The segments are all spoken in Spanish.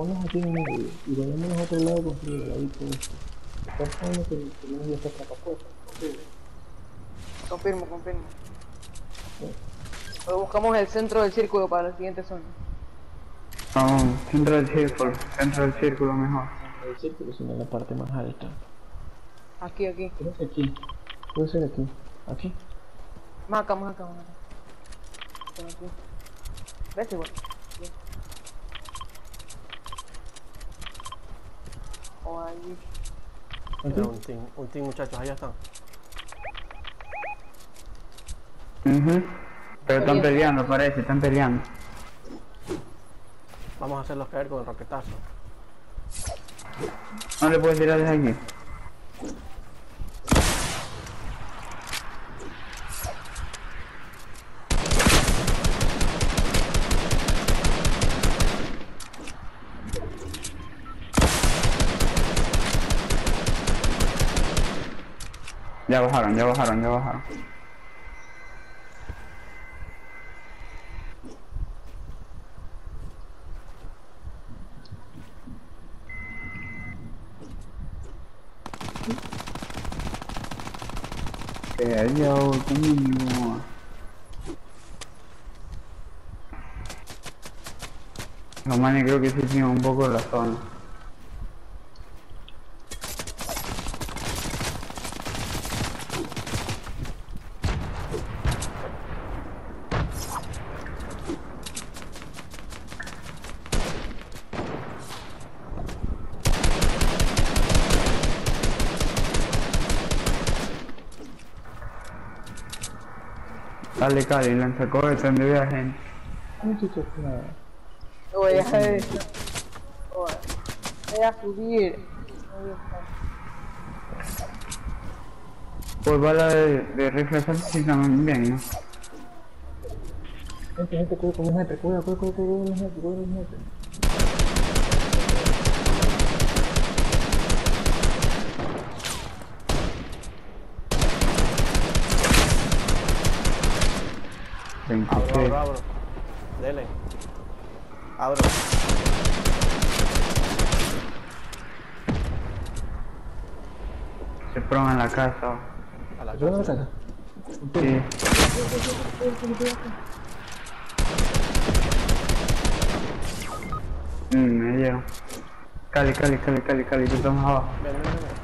ponlos aquí en el medio y vayamos a otro lado a construir ahí todo esto. Está bueno que tenemos ya esta plataforma. Confirmo, confirmo. Pero buscamos el centro del círculo para la siguiente zona. Vamos, centro del círculo, centro del círculo mejor. No el círculo, sino en la parte más alta. Aquí, aquí. Creo que aquí. Puede ser aquí. Aquí. Más acá, más acá, más acá. Por aquí. ¿Ves igual? Bien. O ahí. Un team, un team muchachos, allá están. Mhm. Pero están peleando, parece, están peleando. Vamos a hacerlos caer con el roquetazo. No le puedes tirar desde aquí. Ya bajaron, ya bajaron, ya bajaron. Eh, yo, coño. Los manes creo que se hicieron un poco la zona. Dale, Cali, lanza cohete donde vea gente. Muchachos, nada. Voy a ver. Voy a subir. Pues bala de, de rifle sí también, ¿no? Gente, gente, cuida con gente. Cuida, cuida, cuida, cuida con gente. Cuida con gente. 26. abro, abro. Dele. Abro. Se fueron a la casa. A la ¿Se fueron a la casa. casa? Sí. Mm, me dieron. Cali, Cali, Cali, Cali, Cali, tú estamos abajo. Ven, ven, ven.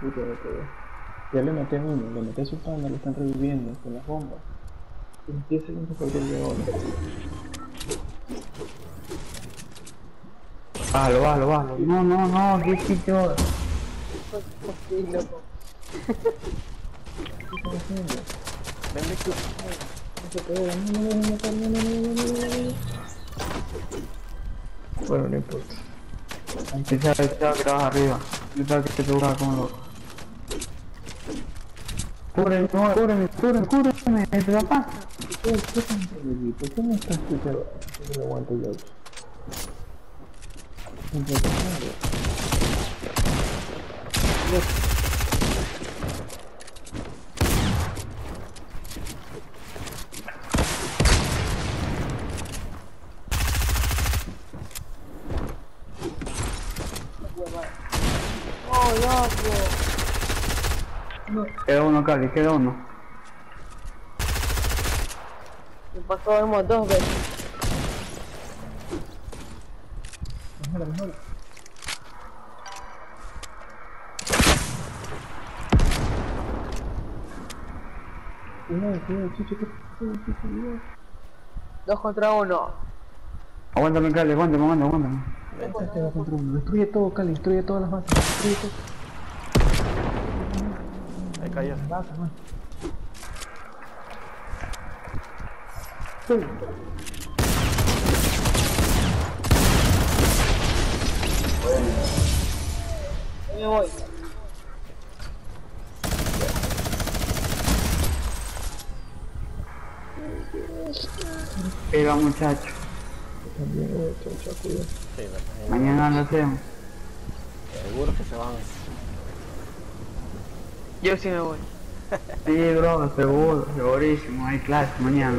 Puta de todo. Ya le maté a uno, le maté a su panda lo están reviviendo con las bombas. En 10 segundos perdió el león. Ah, lo va, lo. No, no, no, qué sitio. Haciendo? Que. No Bueno, no importa. Empieza a ver arriba. Yo creo que te pegaba como loco. Corre, no, córreme, córreme, córreme, papá. ¿Por qué me estás escuchando? No aguanto yo. Oh, yeah, yeah. Queda uno, Cali, queda uno. Me pasó como dos veces. Mejora, mejora. Cuidado, cuidado, chicho, que cuidado, chicho, cuidado. Dos contra uno. Aguántame, Cali, aguántame, aguántame, aguántame. Este va contra uno. Destruye todo, Cali, destruye todas las bases. Destruye todo. Ahí cayó. Las bases, man. Me voy. Pega, muchacho. También, chao, cuidado. Sí, Mañana lo hacemos. Seguro que se van. Yo sí me voy. Sí, bro, seguro, segurísimo. Hay clase mañana.